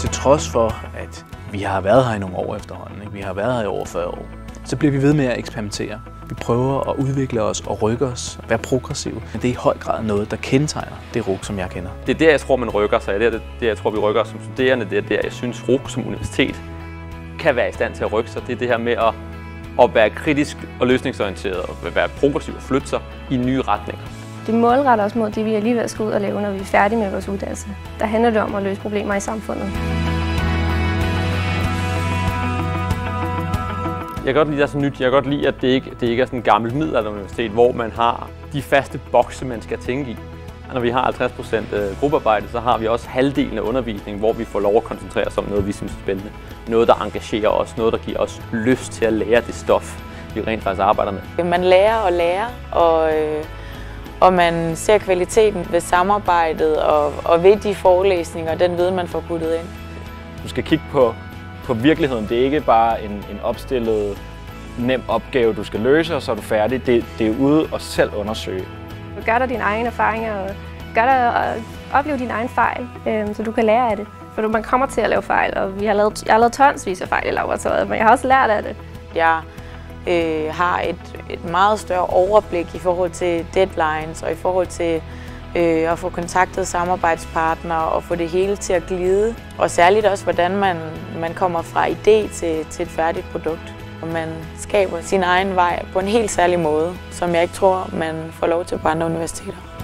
Til trods for, at vi har været her i nogle år efterhånden, ikke? vi har været her i over 40 år, så bliver vi ved med at eksperimentere. Vi prøver at udvikle os og rykke os, og være progressive. Men det er i høj grad noget, der kendetegner det RUG, som jeg kender. Det er der, jeg tror, man rykker sig. Det er der, jeg tror, vi rykker os som studerende. Det er der, jeg synes, RUG som universitet kan være i stand til at rykke sig. Det er det her med at, at være kritisk og løsningsorienteret, og være progressiv og flytte sig i nye retninger. Det målretter os mod det, vi alligevel skal ud og lave, når vi er færdige med vores uddannelse. Der handler det om at løse problemer i samfundet. Jeg kan godt lide, at det er så nyt. Jeg kan godt lide, at det ikke, det ikke er sådan et gammelt middelalderuniversitet, hvor man har de faste bokse, man skal tænke i. Og når vi har 50 procent gruppearbejde, så har vi også halvdelen af undervisningen, hvor vi får lov at koncentrere os om noget, vi synes er spændende. Noget, der engagerer os. Noget, der giver os lyst til at lære det stof, vi rent faktisk arbejder med. Man lærer og lærer, og, øh, og man ser kvaliteten ved samarbejdet og, og ved de forelæsninger og den viden, man får puttet ind. Du skal kigge på, på virkeligheden. Det er ikke bare en, en opstillet, nem opgave, du skal løse, og så er du færdig. Det, det er ude og selv undersøge. Gør dig dine egne erfaringer, og gør dig og opleve dine egne fejl, øh, så du kan lære af det. For man kommer til at lave fejl, og vi har lavet, jeg har lavet tonsvis af fejl i laboratoriet, men jeg har også lært af det. Jeg øh, har et, et meget større overblik i forhold til deadlines og i forhold til øh, at få kontaktet samarbejdspartnere og få det hele til at glide. Og særligt også, hvordan man, man kommer fra idé til, til et færdigt produkt. Og man skaber sin egen vej på en helt særlig måde, som jeg ikke tror, man får lov til på andre universiteter.